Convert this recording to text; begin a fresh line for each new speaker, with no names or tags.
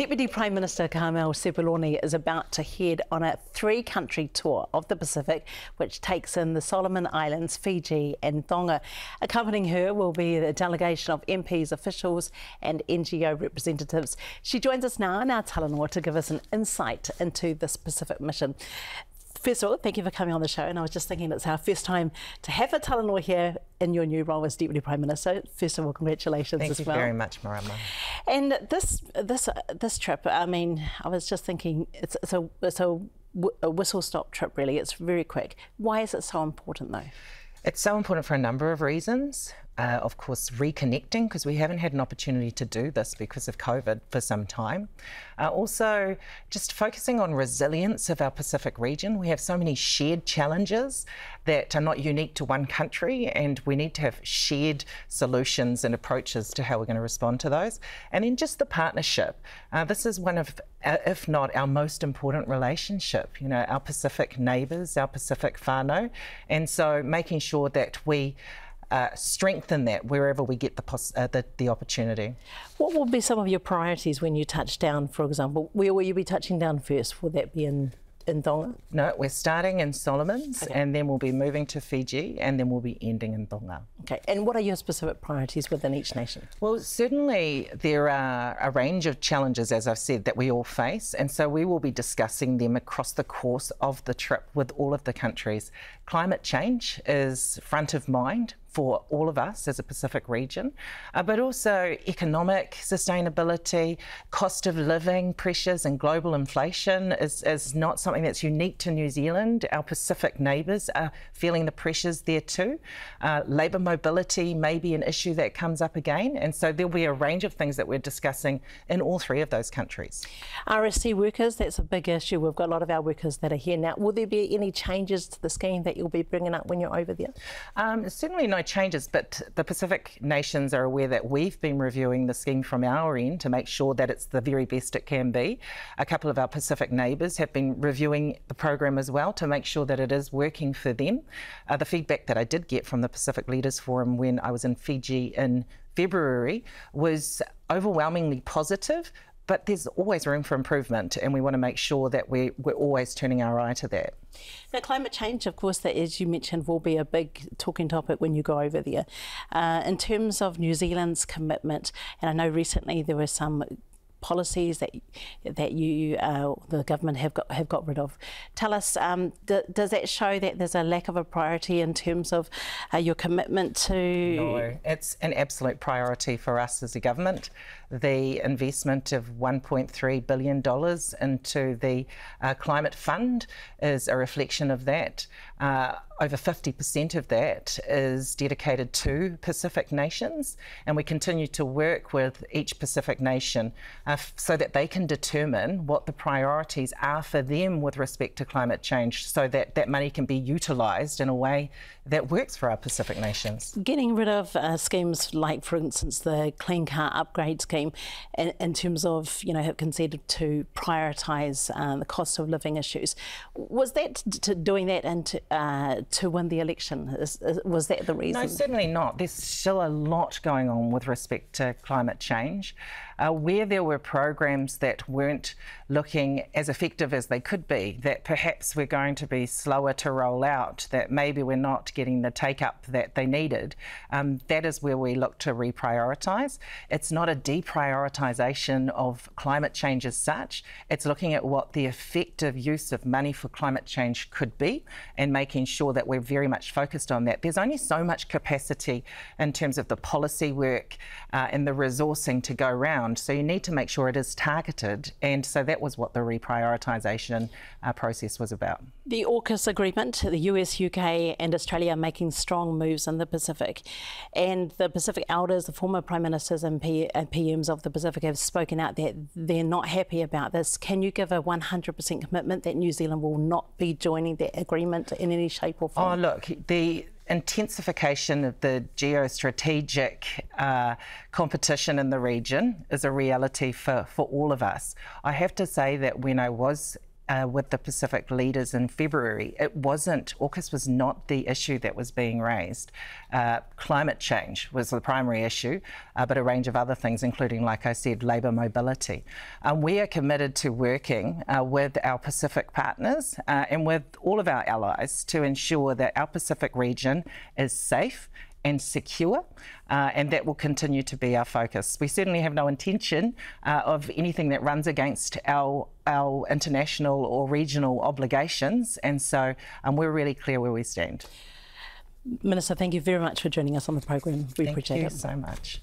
Deputy Prime Minister Carmel Sepuloni is about to head on a three country tour of the Pacific, which takes in the Solomon Islands, Fiji, and Tonga. Accompanying her will be a delegation of MPs, officials, and NGO representatives. She joins us now in our Talanoa to give us an insight into this Pacific mission. First of all, thank you for coming on the show. And I was just thinking it's our first time to have a Talanoa here in your new role as Deputy Prime Minister. First of all, congratulations
thank
as
well.
Thank
you very much, Marama.
And this this this trip, I mean, I was just thinking it's, it's a it's a, a whistle stop trip. Really, it's very quick. Why is it so important, though?
It's so important for a number of reasons. Uh, of course, reconnecting, because we haven't had an opportunity to do this because of COVID for some time. Uh, also, just focusing on resilience of our Pacific region. We have so many shared challenges that are not unique to one country, and we need to have shared solutions and approaches to how we're going to respond to those. And then just the partnership. Uh, this is one of, uh, if not our most important relationship, you know, our Pacific neighbours, our Pacific whānau. And so making sure that we uh, strengthen that wherever we get the, uh, the, the opportunity.
What will be some of your priorities when you touch down, for example? Where will you be touching down first? Will that be in in Tonga?
No, we're starting in Solomons okay. and then we'll be moving to Fiji and then we'll be ending in Tonga.
Okay, and what are your specific priorities within each nation?
Well, certainly there are a range of challenges, as I've said, that we all face, and so we will be discussing them across the course of the trip with all of the countries. Climate change is front of mind for all of us as a Pacific region, uh, but also economic sustainability, cost of living pressures, and global inflation is, is not something that's unique to New Zealand. Our Pacific neighbours are feeling the pressures there too. Uh, labour mobility may be an issue that comes up again, and so there'll be a range of things that we're discussing in all three of those countries.
RSE workers, that's a big issue. We've got a lot of our workers that are here now. Will there be any changes to the scheme that you'll be bringing up when you're over there?
Um, certainly no changes, but the Pacific nations are aware that we've been reviewing the scheme from our end to make sure that it's the very best it can be. A couple of our Pacific neighbours have been reviewing the program as well to make sure that it is working for them. Uh, the feedback that I did get from the Pacific Leaders Forum when I was in Fiji in February was overwhelmingly positive, but there's always room for improvement, and we want to make sure that we're, we're always turning our eye to that.
Now, climate change, of course, that as you mentioned, will be a big talking topic when you go over there. Uh, in terms of New Zealand's commitment, and I know recently there were some policies that that you uh, the government have got have got rid of. Tell us, um, does that show that there's a lack of a priority in terms of uh, your commitment to?
No, it's an absolute priority for us as a government. The investment of 1.3 billion dollars into the uh, climate fund is a reflection of that. Over 50% of that is dedicated to Pacific nations, and we continue to work with each Pacific nation uh, so that they can determine what the priorities are for them with respect to climate change so that that money can be utilised in a way that works for our Pacific nations.
Getting rid of uh, schemes like, for instance, the Clean Car Upgrade Scheme, in, in terms of, you know, have conceded to prioritise uh, the cost of living issues, was that to doing that and to, win the election? Is, is, was that the reason?
No, certainly not. There's still a lot going on with respect to climate change. Uh, where there were programs that weren't looking as effective as they could be, that perhaps we're going to be slower to roll out, that maybe we're not getting the take up that they needed, um, that is where we look to reprioritise. It's not a deprioritisation of climate change as such, it's looking at what the effective use of money for climate change could be and making sure that we're very much focused on that. There's only so much capacity in terms of the policy work uh, and the resourcing to go around. So you need to make sure it is targeted. And so that was what the reprioritisation uh, process was about.
The AUKUS agreement, the US, UK, and Australia are making strong moves in the Pacific. And the Pacific elders, the former prime ministers and, P- and PMs of the Pacific, have spoken out that they're not happy about this. Can you give a 100% commitment that New Zealand will not be joining that agreement in any shape or form?
Oh, look, the intensification of the geostrategic uh, competition in the region is a reality for, for all of us. I have to say that when I was uh, with the Pacific leaders in February, it wasn't, AUKUS was not the issue that was being raised. Uh, climate change was the primary issue, uh, but a range of other things, including, like I said, labour mobility. Um, we are committed to working uh, with our Pacific partners uh, and with all of our allies to ensure that our Pacific region is safe and secure, uh, and that will continue to be our focus. We certainly have no intention uh, of anything that runs against our our international or regional obligations, and so um, we're really clear where we stand.
Minister, thank you very much for joining us on the program. We
thank
appreciate
you
it.
so much.